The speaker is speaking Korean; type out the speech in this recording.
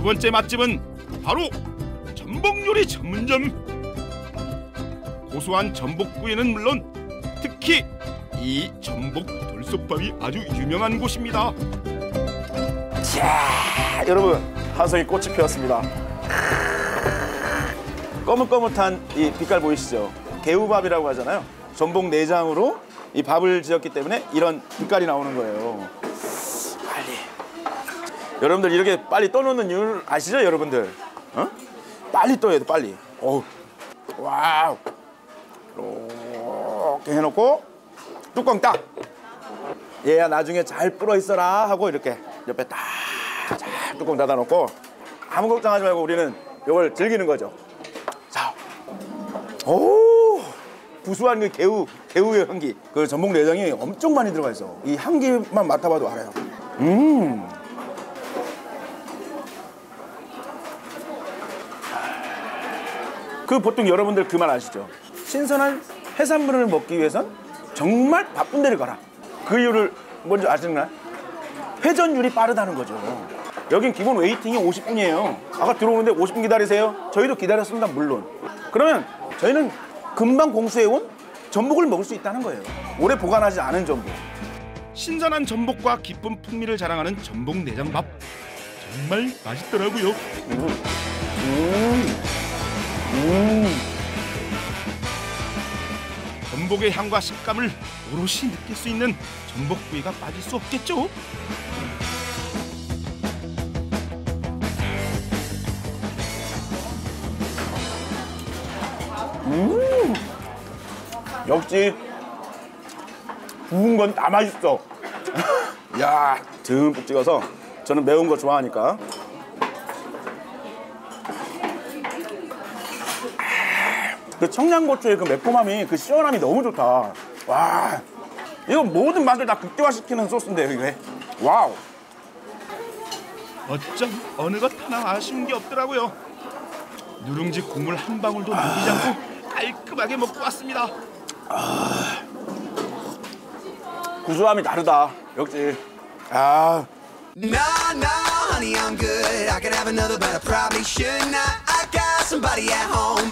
두 번째 맛집은 바로 전복 요리 전문점. 고소한 전복구이는 물론 특히 이 전복 돌솥밥이 아주 유명한 곳입니다. 자, 여러분 한 송이 꽃이 피었습니다. 거뭇거뭇한 이 빛깔 보이시죠? 개우밥이라고 하잖아요. 전복 내장으로 이 밥을 지었기 때문에 이런 빛깔이 나오는 거예요. 여러분들 이렇게 빨리 떠놓는 이유 아시죠, 여러분들? 어? 빨리 떠야 돼, 빨리. 어우. wow. 이렇게 해놓고 뚜껑 딱. 얘야 나중에 잘 불어 있어라 하고 이렇게 옆에 딱 잘 뚜껑 닫아놓고 아무 걱정하지 말고 우리는 이걸 즐기는 거죠. 자, 오 구수한 그 개우 개우의 향기, 그 전복 내장이 엄청 많이 들어가 있어. 이 향기만 맡아봐도 알아요. 음. 그 보통 여러분들 그 말 아시죠? 신선한 해산물을 먹기 위해선 정말 바쁜 데를 가라. 그 이유를 뭔지 아시나요? 회전율이 빠르다는 거죠. 여긴 기본 웨이팅이 50분이에요. 아까 들어오는데 50분 기다리세요. 저희도 기다렸습니다, 물론. 그러면 저희는 금방 공수해온 전복을 먹을 수 있다는 거예요. 오래 보관하지 않은 전복. 신선한 전복과 깊은 풍미를 자랑하는 전복 내장밥 정말 맛있더라고요. 음. 전복의 향과 식감을 오롯이 느낄 수 있는 전복구이가 빠질 수 없겠죠? 역시 구운 건 다 맛있어. 야, 듬뿍 찍어서 저는 매운 거 좋아하니까. 그 청양고추의 그 매콤함이 그 시원함이 너무 좋다. 와, 이거 모든 맛을 다 극대화시키는 소스인데요, 이게. wow. 어쩜 어느 것 하나 아쉬운 게 없더라고요. 누룽지 국물 한 방울도 남기지 않고 깔끔하게 먹고 왔습니다. 구수함이 다르다. 역시. 아, No, no, honey, I'm good. I could have another, but I probably should not. I got somebody at home.